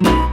you